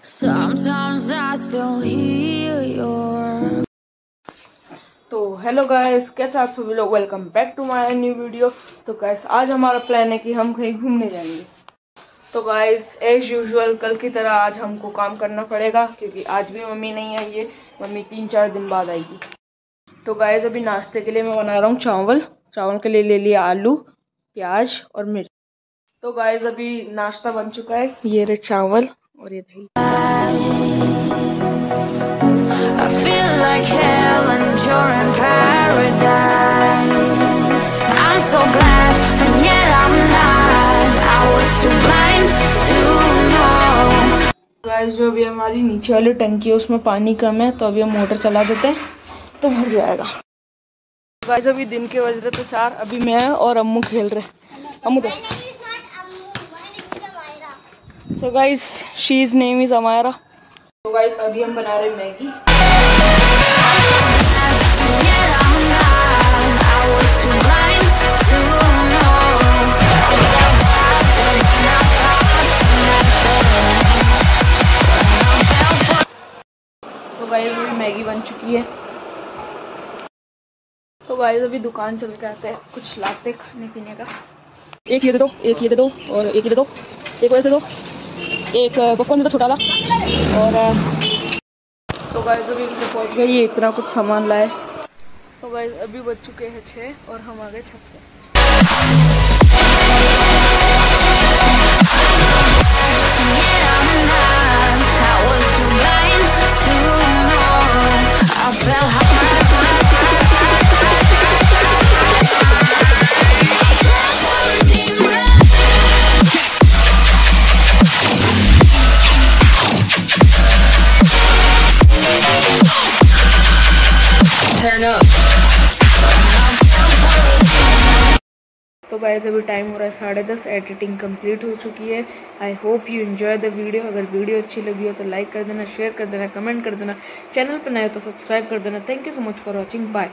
Sometimes I still hear your तो hello guys कैसे आप सभी लोग? Welcome back to my new video तो गाइस आज हमारा प्लान है कि हम कहीं घूमने जाएँगे। तो गाइस एज यूजुअल कल की तरह आज हमको काम करना पड़ेगा, क्योंकि आज भी मम्मी नहीं आई है। मम्मी तीन चार दिन बाद आएगी। तो गाइस अभी नाश्ते के लिए मैं बना रहा हूँ चावल। चावल के लिए ले लिया आलू, प्याज और मिर्च। तो गाइस अभी नाश्ता बन चुका है। ये रे चावल। और ये दही गाइस जो अभी हमारी नीचे वाली टंकी है उसमें पानी कम है तो अभी हम मोटर चला देते हैं तो भर जाएगा। गाइस अभी दिन के बज रहे थे चार अभी मैं और अम्मू खेल रहे अम्मू तो so guys she is name is Amayra तो गाइस अभी हम बना रहे हैं मैगी। तो गाइस अभी मैगी बन चुकी है। तो गाइस अभी दुकान चल के आते हैं कुछ लाते खाने पीने का। एक ये दे दो एक ये दे दो और एक ये दे दो एक वैसे दो। एक पॉपकॉर्न दे दो छोटा था और तो गाइस अभी पहुँच गए ये इतना कुछ सामान लाए। तो गाइस अभी बज चुके हैं छः और हम आ गए छत पे। तो गाइज़ अभी टाइम हो रहा है साढ़े दस एडिटिंग कंप्लीट हो चुकी है। I hope you enjoy the video अगर वीडियो अच्छी लगी हो तो लाइक कर देना शेयर कर देना कमेंट कर देना। चैनल पर नए हो तो सब्सक्राइब कर देना। Thank you so much for watching bye